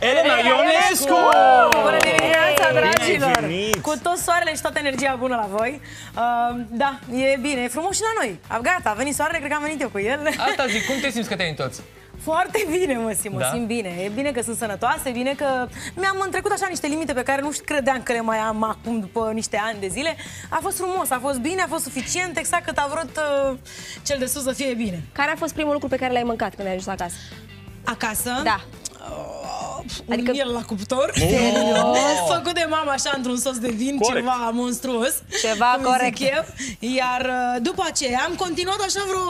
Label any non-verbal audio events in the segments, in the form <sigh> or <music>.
Elena Ionescu! Bună dimineața, Bine ai dragilor! venit! Cu tot soarele și toată energia bună la voi. Uh, da, e bine, e frumos și la noi. A, gata, a venit soarele, cred că am venit eu cu el. Asta zic, cum te simți că te-ai întors? Foarte bine mă simt, mă Da? simt bine. E bine că sunt sănătoasă, e bine că mi-am întrecut așa niște limite pe care nu știu, credeam că le mai am acum după niște ani de zile. A fost frumos, a fost bine, a fost suficient, exact cât a vrut uh, cel de sus să fie bine. Care a fost primul lucru pe care l-ai mâncat când ai ajuns acasă? Acasă? Da. Adică... Adică- Un miel la cuptor. Făcut de mama așa într-un sos de vin, Corect. ceva monstruos. Ceva cum îi corect. zic eu. Iar uh, după aceea am continuat așa vreo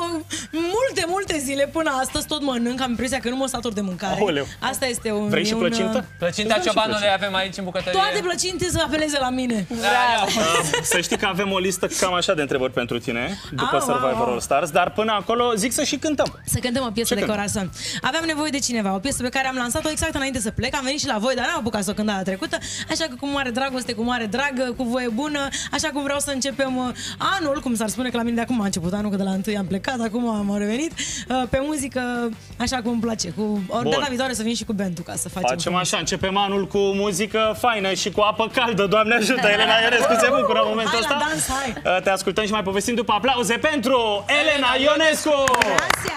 multe, multe zile până astăzi tot mănânc. Am impresia că nu mă satur de mâncare. Aoleu. Asta este un... Vrei și e un, uh, plăcintă? Plăcinta Îți dau și ciobanului avem aici în bucătărie. Toate plăcinte să apeleze la mine. Da, ia. Uh, Să știi că avem o listă cam așa de întrebări pentru tine după Au, Survivor au, au. All Stars, dar până acolo zic să și cântăm. Să cântăm o piesă Ce de cântăm? corazon. Aveam nevoie de cineva, o piesă pe care am lansat-o exact înainte să plec. Am venit și la voi, dar n-am apucat să o cânt data trecută. Așa că cu mare dragoste, cu mare drag, cu voie bună, așa cum vreau să începem uh, anul, cum s-ar spune că la mine de acum a început anul, că de la întâi am plecat, acum am revenit, uh, pe muzică, așa cum îmi place. Cu, ori Bun. data viitoare să vin și cu bentul ca să facem. Facem așa, începem anul cu muzică faină și cu apă caldă, Doamne ajută! Elena Ionescu se bucură în momentul Hai la ăsta. dans, hai! Uh, Te ascultăm și mai povestim după aplauze pentru Elena Ionescu! Gracias!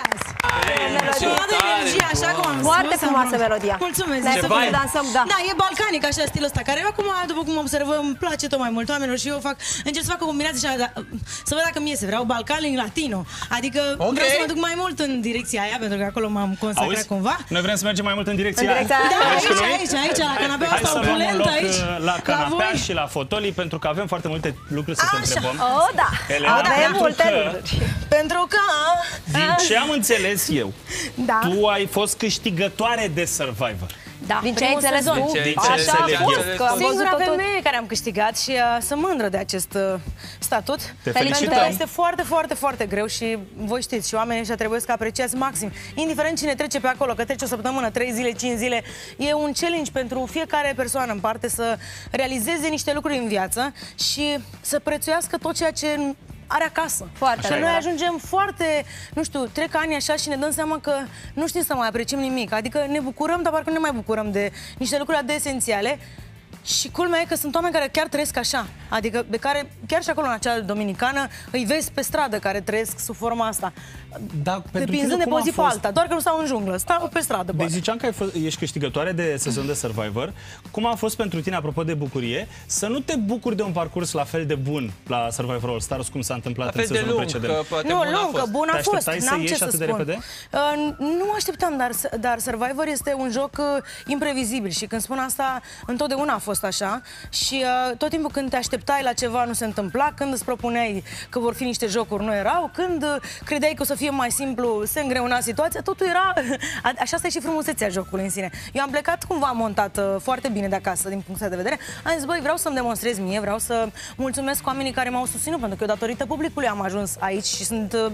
Foarte spus, am frumoasă vrut- melodia. Mulțumesc! Ne-ai să făcut fie. să dansăm, da. Da, e balcanic așa stilul ăsta, care acum, după cum observăm, îmi place tot mai mult oamenilor și eu fac, încerc să fac o combinație așa, da, să văd dacă mi iese. Vreau balcanic latino. Adică Ok. vreau să mă duc mai mult în direcția aia, pentru că acolo m-am consacrat Auzi? cumva. Noi vrem să mergem mai mult în direcția În direcția aia. aia. Da, Mergi cu aici, noi? aici, aici, la canapea Hai asta să luăm un opulentă, loc aici. uh, la canapea voi. și la fotolii, pentru că avem foarte multe lucruri să te Așa. întrebăm. Oh, da. Elena, Avem pentru multe că- lucruri. Pentru că... Din ce am înțeles eu, Da. tu ai fost câștigătoare de Survivor. Da, Din ce ai primul înțeles sezon. tu? Din ce Așa a înțeleg fost, eu. că am văzut Singura totul. femeie care am câștigat și uh, sunt mândră de acest uh, statut. Te Pentru că felicităm. este foarte, foarte, foarte greu și voi știți, și oamenii ăștia trebuie să apreciați maxim. Indiferent cine trece pe acolo, că trece o săptămână, trei zile, cinci zile, e un challenge pentru fiecare persoană în parte să realizeze niște lucruri în viață și să prețuiască tot ceea ce are acasă. Foarte și noi adevărat. ajungem foarte, nu știu, trec ani așa și ne dăm seama că nu știm să mai apreciem nimic. Adică ne bucurăm, dar parcă nu ne mai bucurăm de niște lucruri atât de esențiale. Și culmea e că sunt oameni care chiar trăiesc așa. Adică de care, chiar și acolo în acea dominicană, îi vezi pe stradă care trăiesc sub forma asta. Da, pentru Depinzând tine de cum pe a o zi pe fost? alta. Doar că nu stau în junglă, stau pe stradă. Deci poate. ziceam că ai fost, ești câștigătoare de sezon de Survivor. Cum a fost pentru tine, apropo de bucurie, să nu te bucuri de un parcurs la fel de bun la Survivor All Stars, cum s-a întâmplat La fel în de sezonul lung, precedent? că poate nu, bun a lung, că fost. bun a Te fost. așteptai să N-am ce ieși să atât de spun. repede? Uh, nu mă așteptam, dar, dar Survivor este un joc uh, imprevizibil și când spun asta, întotdeauna a fost așa și uh, tot timpul când te așteptai la ceva nu se întâmpla, când îți propuneai că vor fi niște jocuri, nu erau, când uh, credeai că o să fie mai simplu, se îngreuna situația, totul era... <laughs> A- Așa asta e și frumusețea jocului în sine. Eu am plecat cumva montat uh, foarte bine de acasă, din punctul ăsta de vedere. Am zis, băi, vreau să-mi demonstrez mie, vreau să mulțumesc oamenii care m-au susținut, pentru că eu datorită publicului am ajuns aici și sunt uh,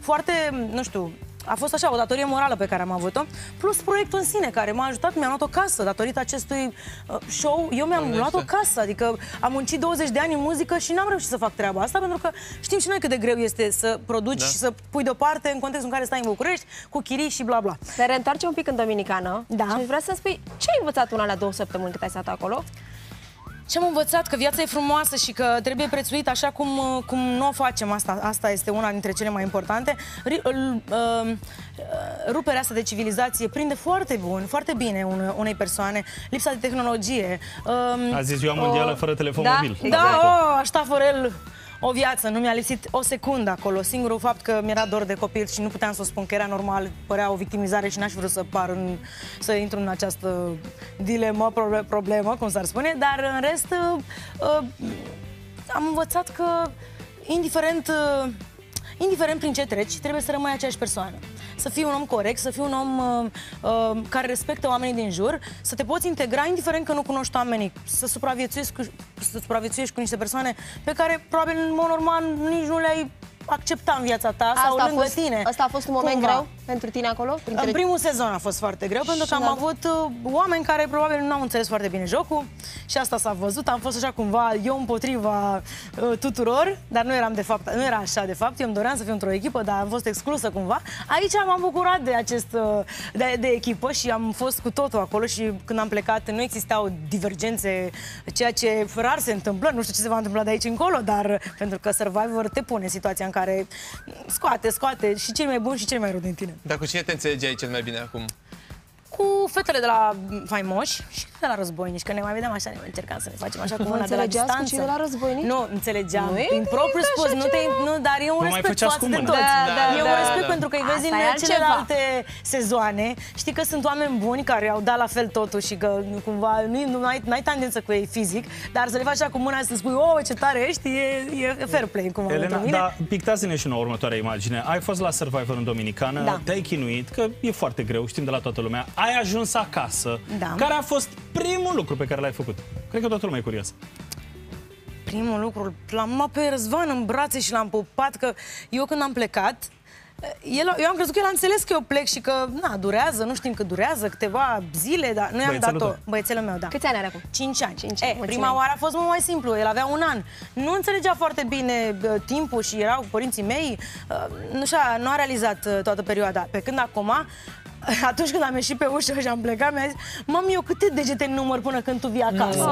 foarte, nu știu, a fost așa, o datorie morală pe care am avut-o, plus proiectul în sine, care m-a ajutat, mi-a luat o casă datorită acestui uh, show. Eu mi-am Doamne luat o ajută. casă, adică am muncit 20 de ani în muzică și n-am reușit să fac treaba asta, pentru că știm și noi cât de greu este să produci Da. și să pui deoparte în contextul în care stai în București, cu chirii și bla bla. Ne reîntoarcem un pic în Dominicană. Da. Și aș vrea să spui ce ai învățat una la două săptămâni cât ai stat acolo? Ce am învățat? Că viața e frumoasă și că trebuie prețuită așa cum, uh, cum nu o facem. Asta, asta este una dintre cele mai importante. Ri, îl- uh, uh, ruperea asta de civilizație prinde foarte bun, foarte bine une, unei persoane. Lipsa de tehnologie. Uh, Azi e ziua mondială fără telefon da, mobil. exact. Da, oh, aș sta fără el o viață, nu mi-a lipsit o secundă acolo. Singurul fapt că mi-era dor de copil și nu puteam să o spun că era normal, părea o victimizare și n-aș vrea să par în, să intru în această dilemă, proble- problemă, cum s-ar spune, dar în rest uh, uh, am învățat că indiferent uh, indiferent prin ce treci, trebuie să rămâi aceeași persoană. Să fii un om corect, să fii un om uh, uh, care respectă oamenii din jur, să te poți integra indiferent că nu cunoști oamenii, să supraviețuiești cu, să supraviețuiești cu niște persoane pe care probabil în mod normal nici nu le-ai accepta în viața ta sau a lângă fost, tine. Asta a fost un moment Cumva. greu pentru tine acolo? În Printre... primul sezon a fost foarte greu, pentru că am da. avut uh, oameni care probabil nu au înțeles foarte bine jocul și asta s-a văzut. Am fost așa cumva eu împotriva uh, tuturor, dar nu eram de fapt, nu era așa de fapt. Eu îmi doream să fiu într-o echipă, dar am fost exclusă cumva. Aici m-am bucurat de acest uh, de, de echipă și am fost cu totul acolo și când am plecat nu existau divergențe, ceea ce rar se întâmplă. Nu știu ce se va întâmpla de aici încolo, dar uh, pentru că Survivor te pune în situația în care scoate, scoate și cel mai bun și cel mai rău din tine. Dar cu cine te înțelegeai cel mai bine acum? Cu fetele de la faimoși și de la războinici, că ne mai vedeam așa, ne încercam să ne facem așa cu mâna de la înțelegeați cu distanță. cei de la războinici? Nu, înțelegeam. Nu e Prin propriu așa spus, nu te, ceva. nu, dar e un Nu mai respect făceați față cu de mâna. toți. Da, da, e da, un respect da. pentru că îi vezi Asta în e altceva. celelalte sezoane. Știi că sunt oameni buni care au dat la fel totul și că cumva nu, nu ai, n-ai tendență cu ei fizic, dar să le faci așa cu mâna să spui, oh, ce tare ești, e, e fair play cumva Elena, pentru mine. da, pictați-ne și nouă următoarea imagine. Ai fost la Survivor în Dominicană, Da. te-ai chinuit, că e foarte greu, știm de la toată lumea. Ai ajuns acasă. Da. Care a fost primul lucru pe care l-ai făcut? Cred că toată lumea e curios. Primul lucru, l-am luat pe Răzvan în brațe și l-am pupat, că eu când am plecat, el, eu am crezut că el a înțeles că eu plec și că, na, durează, nu știm cât durează, câteva zile, dar noi am Băiețelul dat-o. tău. Băiețelul meu, da. Câți ani are acum? 5 ani. Cinci e, ani, prima mulțumim. oară a fost mult mai simplu, el avea un an. Nu înțelegea foarte bine bă, timpul și erau cu părinții mei. Uh, Nu, știa, nu a realizat uh, toată perioada. Pe când acum, <laughs> atunci când am ieșit pe ușă și am plecat, mi-a zis, mami, eu câte degete număr până când tu vii acasă?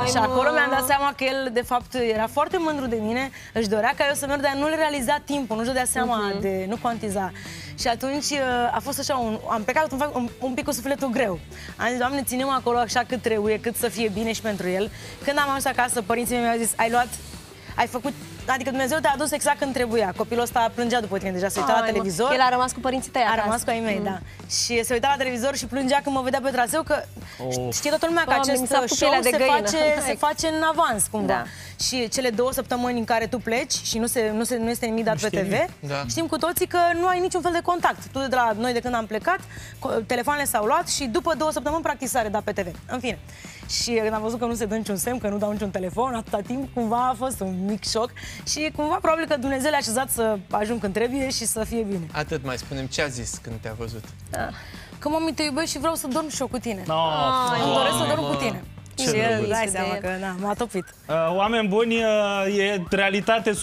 Ai, și acolo mi-am dat seama că el, de fapt, era foarte mândru de mine, își dorea ca eu să merg, dar nu le realiza timpul, nu-și dădea seama de, nu cuantiza. Și atunci uh, a fost așa, un, am plecat un, un, un pic cu sufletul greu. Am zis, Doamne, ținem acolo așa cât trebuie, cât să fie bine și pentru el. Când am ajuns acasă, părinții mei mi-au zis, ai luat, ai făcut, adică Dumnezeu te-a adus exact când trebuia. Copilul ăsta plângea după tine, deja se uita la Ai, mă. televizor. El a rămas cu părinții tăi A acasă. rămas cu ai mei, da. Și se uita la televizor și plângea când mă vedea pe traseu că Of. știe toată lumea că Doamne, mi acest s-a făcut show pielea de se găină. face, se face în avans cumva. Da. Și cele două săptămâni în care tu pleci și nu, se, nu, se, nu este nimic dat pe știe TV, nimic. Da. știm cu toții că nu ai niciun fel de contact. Tu de la noi de când am plecat, co- telefoanele s-au luat și după două săptămâni practic s-a redat pe TV. În fine. Și când am văzut că nu se dă niciun semn, că nu dau niciun telefon, atâta timp, cumva a fost un mic șoc și cumva probabil că Dumnezeu le-a așezat să ajung când trebuie și să fie bine. Atât mai spunem, ce a zis când te-a văzut? Că mami te iubesc și vreau să dorm și eu cu tine. No, Îmi doresc să dorm cu tine. Ce și el drăguț. dai de seama el. că da, m-a topit. Uh, oameni buni, uh, e realitate 100%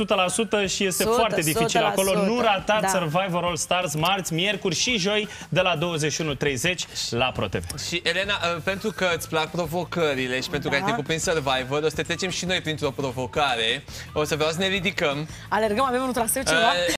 și este Sută, foarte dificil 100%, acolo. Nu ratați da. Survivor All Stars marți, miercuri și joi de la 21.30 la ProTV. Și Elena, uh, pentru că îți plac provocările și pentru că Da. ai trecut prin Survivor, o să te trecem și noi printr-o provocare. O să vreau să ne ridicăm. Alergăm, avem un traseu ceva. Uh,